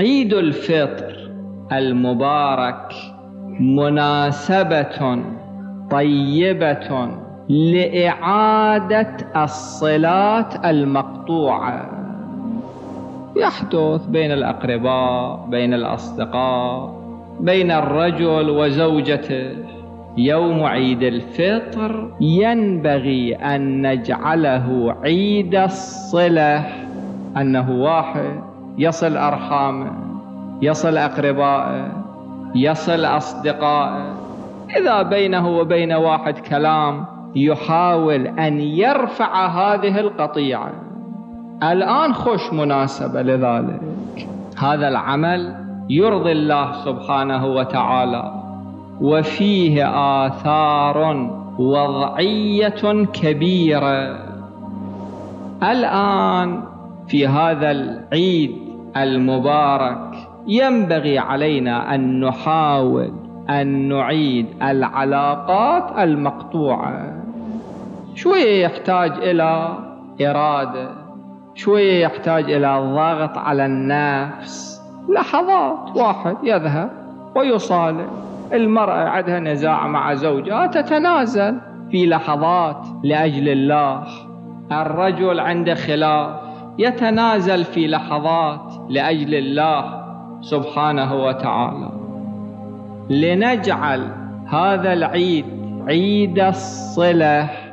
عيد الفطر المبارك مناسبة طيبة لإعادة الصلات المقطوعة. يحدث بين الأقرباء بين الأصدقاء بين الرجل وزوجته. يوم عيد الفطر ينبغي أن نجعله عيد الصلة أنه واحد. يصل أرحامه يصل أقربائه يصل أصدقائه. إذا بينه وبين واحد كلام يحاول أن يرفع هذه القطيعة. الآن خش مناسبة لذلك. هذا العمل يرضي الله سبحانه وتعالى وفيه آثار وضعية كبيرة. الآن في هذا العيد المبارك. ينبغي علينا أن نحاول أن نعيد العلاقات المقطوعة. شوية يحتاج إلى إرادة شوية يحتاج إلى ضغط على النفس. لحظات واحد يذهب ويصالح. المرأة عندها نزاع مع زوجها تتنازل في لحظات لأجل الله. الرجل عنده خلاف. يتنازل في لحظات لأجل الله سبحانه وتعالى. لنجعل هذا العيد عيد الصله